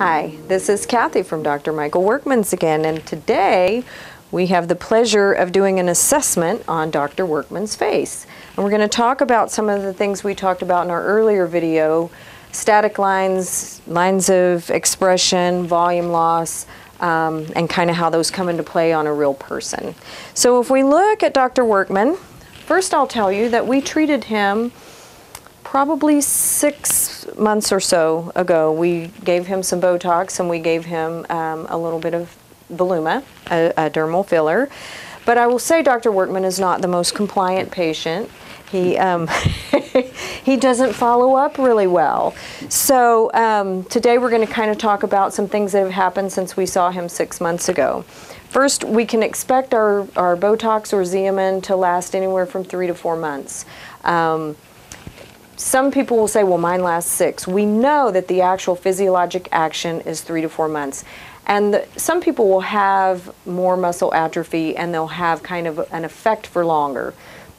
Hi, this is Kathy from Dr. Michael Workman's again, and today we have the pleasure of doing an assessment on Dr. Workman's face. And we're going to talk about some of the things we talked about in our earlier video, static lines, lines of expression, volume loss, um, and kind of how those come into play on a real person. So if we look at Dr. Workman, first I'll tell you that we treated him probably six months or so ago. We gave him some Botox and we gave him um, a little bit of Voluma, a, a dermal filler. But I will say Dr. Workman is not the most compliant patient. He, um, he doesn't follow up really well. So um, today we're going to kind of talk about some things that have happened since we saw him six months ago. First, we can expect our, our Botox or Xeomin to last anywhere from three to four months. Um, some people will say, well, mine lasts six. We know that the actual physiologic action is three to four months. And the, some people will have more muscle atrophy and they'll have kind of an effect for longer.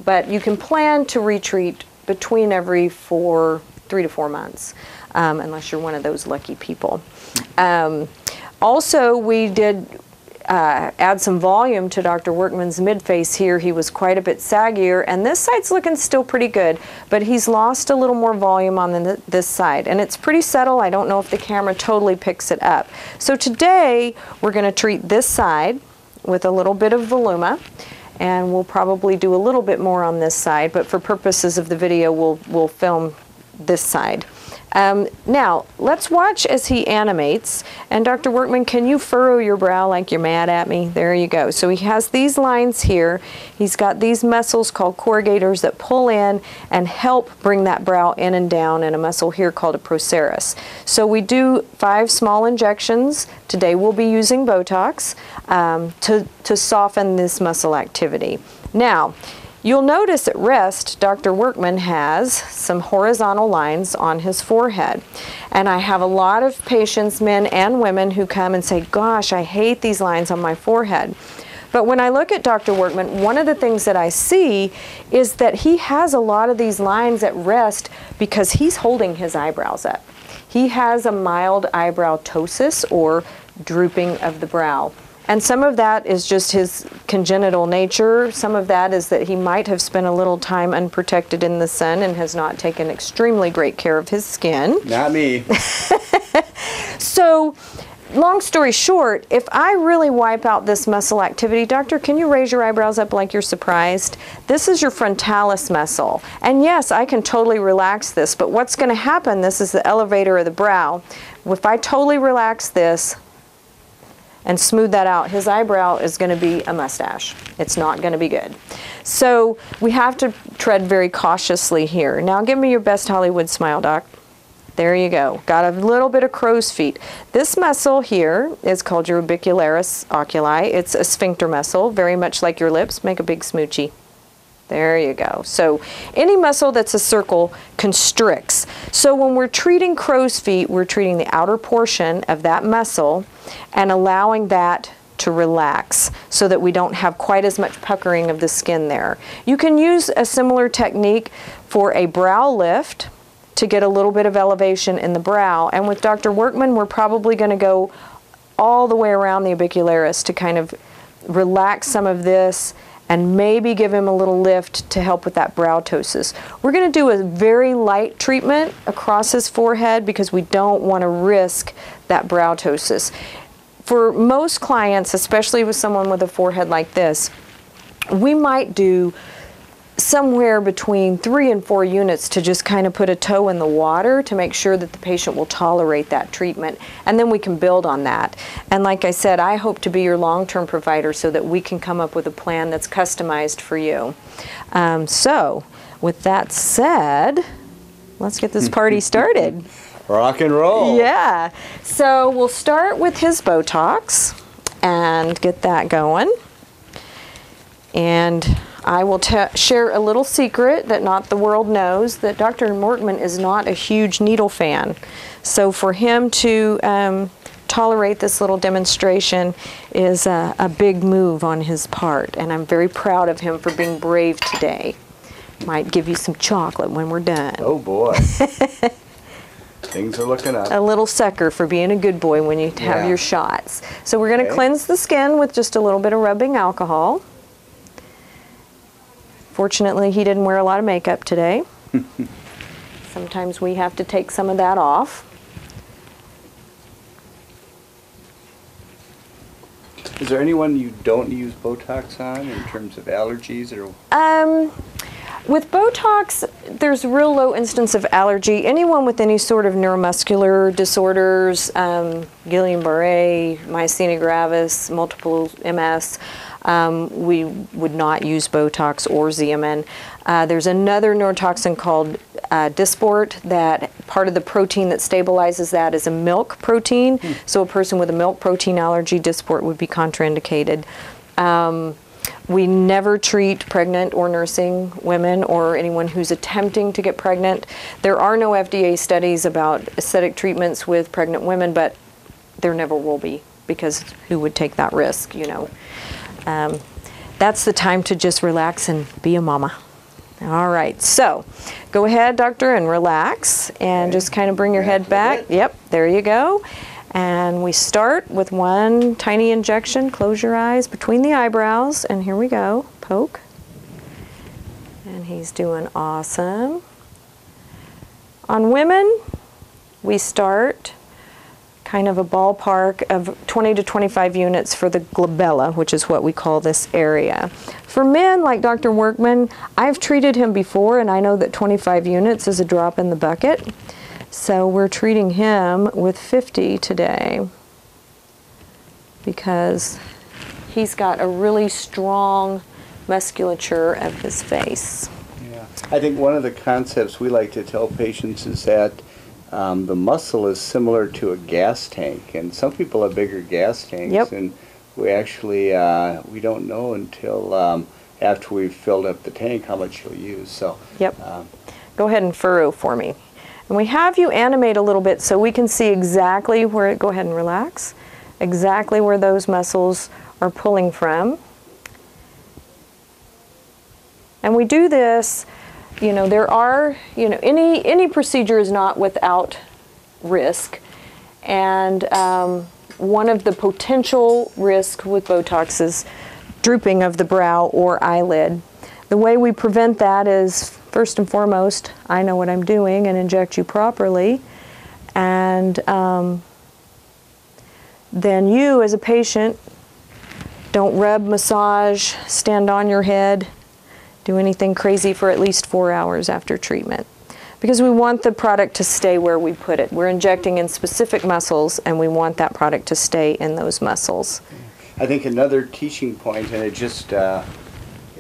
But you can plan to retreat between every four, three to four months, um, unless you're one of those lucky people. Um, also, we did uh, add some volume to Dr. Workman's mid-face here. He was quite a bit saggier, and this side's looking still pretty good, but he's lost a little more volume on the, this side, and it's pretty subtle. I don't know if the camera totally picks it up. So today, we're going to treat this side with a little bit of Voluma, and we'll probably do a little bit more on this side, but for purposes of the video, we'll, we'll film this side. Um, now, let's watch as he animates. And Dr. Workman, can you furrow your brow like you're mad at me? There you go. So he has these lines here. He's got these muscles called corrugators that pull in and help bring that brow in and down and a muscle here called a procerus. So we do five small injections. Today we'll be using Botox um, to, to soften this muscle activity. Now, You'll notice at rest, Dr. Workman has some horizontal lines on his forehead. And I have a lot of patients, men and women, who come and say, gosh, I hate these lines on my forehead. But when I look at Dr. Workman, one of the things that I see is that he has a lot of these lines at rest because he's holding his eyebrows up. He has a mild eyebrow ptosis or drooping of the brow. And some of that is just his congenital nature. Some of that is that he might have spent a little time unprotected in the sun and has not taken extremely great care of his skin. Not me. so, long story short, if I really wipe out this muscle activity, doctor, can you raise your eyebrows up like you're surprised? This is your frontalis muscle. And yes, I can totally relax this, but what's going to happen, this is the elevator of the brow. If I totally relax this, and smooth that out, his eyebrow is going to be a mustache. It's not going to be good. So we have to tread very cautiously here. Now give me your best Hollywood smile, Doc. There you go. Got a little bit of crow's feet. This muscle here is called your orbicularis oculi. It's a sphincter muscle, very much like your lips. Make a big smoochie. There you go. So any muscle that's a circle constricts. So when we're treating crow's feet, we're treating the outer portion of that muscle and allowing that to relax so that we don't have quite as much puckering of the skin there. You can use a similar technique for a brow lift to get a little bit of elevation in the brow. And with Dr. Workman, we're probably going to go all the way around the orbicularis to kind of relax some of this and maybe give him a little lift to help with that brow ptosis. We're going to do a very light treatment across his forehead because we don't want to risk that brow ptosis. For most clients, especially with someone with a forehead like this, we might do somewhere between three and four units to just kind of put a toe in the water to make sure that the patient will tolerate that treatment. And then we can build on that. And like I said, I hope to be your long-term provider so that we can come up with a plan that's customized for you. Um, so with that said, let's get this party started. Rock and roll. Yeah. So we'll start with his Botox and get that going. And I will share a little secret that not the world knows that Dr. Workman is not a huge needle fan. So for him to um, tolerate this little demonstration is a, a big move on his part. And I'm very proud of him for being brave today. Might give you some chocolate when we're done. Oh boy. Things are looking up. a little sucker for being a good boy when you have Yeah. your shots. So we're going to Okay. cleanse the skin with just a little bit of rubbing alcohol. Fortunately, he didn't wear a lot of makeup today. Sometimes we have to take some of that off. Is there anyone you don't use Botox on in terms of allergies or? Um, with Botox, there's real low instance of allergy. Anyone with any sort of neuromuscular disorders, um, Guillain-Barré, myasthenia gravis, multiple MS, um, we would not use Botox or Xeomin. Uh, there's another neurotoxin called uh, Dysport that part of the protein that stabilizes that is a milk protein. So a person with a milk protein allergy, Dysport would be contraindicated. Um, we never treat pregnant or nursing women or anyone who's attempting to get pregnant. There are no FDA studies about aesthetic treatments with pregnant women, but there never will be because who would take that risk, you know? Um, that's the time to just relax and be a mama. All right, so go ahead, doctor, and relax and Okay. just kind of bring your head back. Yep, there you go. And we start with one tiny injection. Close your eyes between the eyebrows, and here we go. Poke. And he's doing awesome. On women, we start kind of a ballpark of 20 to 25 units for the glabella, which is what we call this area. For men, like Dr. Workman, I've treated him before and I know that 25 units is a drop in the bucket. So we're treating him with 50 today because he's got a really strong musculature of his face. Yeah. I think one of the concepts we like to tell patients is that um, the muscle is similar to a gas tank, and some people have bigger gas tanks, Yep. and we actually uh, we don't know until um, after we've filled up the tank how much you'll use. So Yep. um, Go ahead and furrow for me. And we have you animate a little bit so we can see exactly where, go ahead and relax, exactly where those muscles are pulling from. And we do this, you know, there are, you know, any, any procedure is not without risk. And um, one of the potential risks with Botox is drooping of the brow or eyelid. The way we prevent that is first and foremost, I know what I'm doing and inject you properly. And um, then you, as a patient, don't rub, massage, stand on your head, do anything crazy for at least four hours after treatment. Because we want the product to stay where we put it. We're injecting in specific muscles and we want that product to stay in those muscles. I think another teaching point, and it just uh,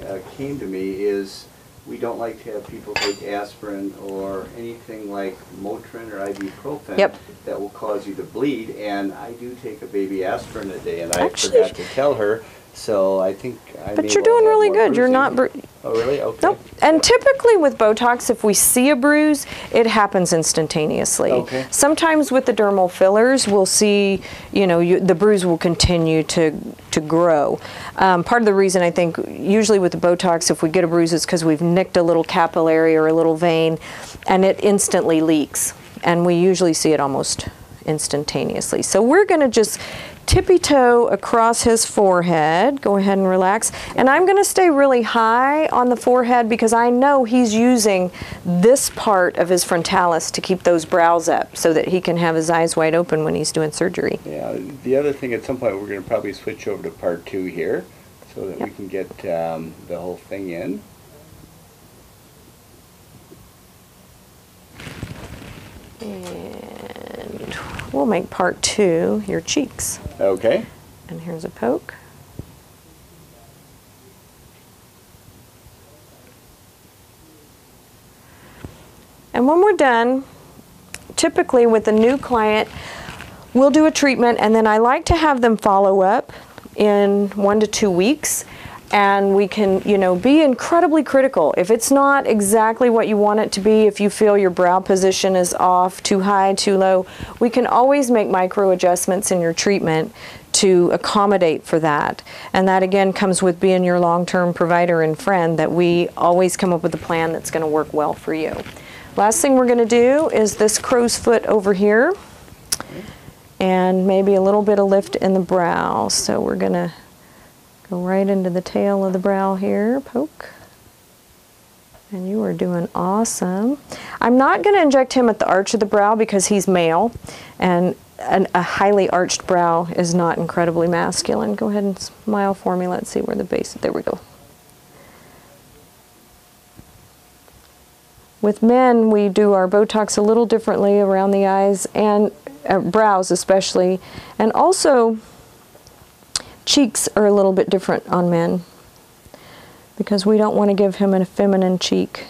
uh, came to me, is we don't like to have people take aspirin or anything like Motrin or ibuprofen Yep. that will cause you to bleed. And I do take a baby aspirin a day, and I forgot to tell her. So I think I But you're well doing really good. You're not. Oh, really? Okay. Nope. And typically with Botox, if we see a bruise, it happens instantaneously. Okay. Sometimes with the dermal fillers, we'll see, you know, you, the bruise will continue to to grow. Um, part of the reason I think usually with the Botox, if we get a bruise, it's because we've nicked a little capillary or a little vein, and it instantly leaks. And we usually see it almost instantaneously. So we're going to just tippy toe across his forehead. Go ahead and relax. And I'm going to stay really high on the forehead because I know he's using this part of his frontalis to keep those brows up so that he can have his eyes wide open when he's doing surgery. Yeah. The other thing, at some point, we're going to probably switch over to part two here, so that we can get um, the whole thing in. And we'll make part two your cheeks. Okay. And here's a poke. And when we're done, typically with a new client, we'll do a treatment and then I like to have them follow up in one to two weeks and we can, you know, be incredibly critical. If it's not exactly what you want it to be, if you feel your brow position is off, too high, too low, we can always make micro adjustments in your treatment to accommodate for that. And that again comes with being your long-term provider and friend that we always come up with a plan that's going to work well for you. Last thing we're going to do is this crow's foot over here and maybe a little bit of lift in the brow. So we're going to go right into the tail of the brow here, poke. And you are doing awesome. I'm not going to inject him at the arch of the brow because he's male and an, a highly arched brow is not incredibly masculine. Go ahead and smile for me. Let's see where the base, is. there we go. With men, we do our Botox a little differently around the eyes and uh, brows especially. And also, cheeks are a little bit different on men because we don't want to give him a feminine cheek.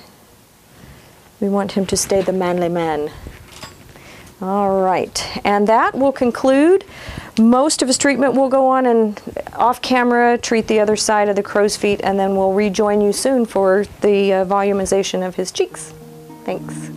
We want him to stay the manly man. All right, and that will conclude. Most of his treatment will go on and off camera treat the other side of the crow's feet, and then we'll rejoin you soon for the uh, volumization of his cheeks. Thanks.